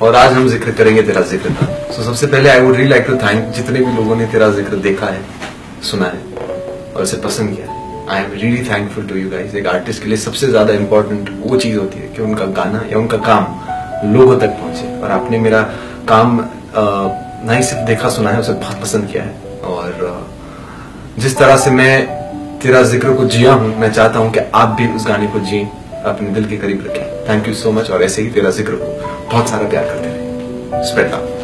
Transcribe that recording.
और आज हम ज़िक्र करेंगे तेरा ज़िक्र का। सो so, सबसे पहले I would really like to thank जितने भी लोगों ने तेरा ज़िक्र देखा है सुना है और इसे पसंद किया I am really thankful to you guys एक आर्टिस्ट के लिए सबसे ज़्यादा इंपॉर्टेंट वो चीज़ होती है कि उनका गाना या उनका काम लोगों तक पहुँचे। और आपने मेरा काम ना ही सिर्फ़ देखा सुना है उसे बहुत पसंद किया है। और जिस तरह से मैं तेरा ज़िक्र को जिया हूँ मैं चाहता हूँ कि आप भी उस गाने को जिए अपने दिल के करीब रखें। थैंक यू सो मच और ऐसे ही तेरा ज़िक्र को बहुत सारा प्यार करते रहे। लव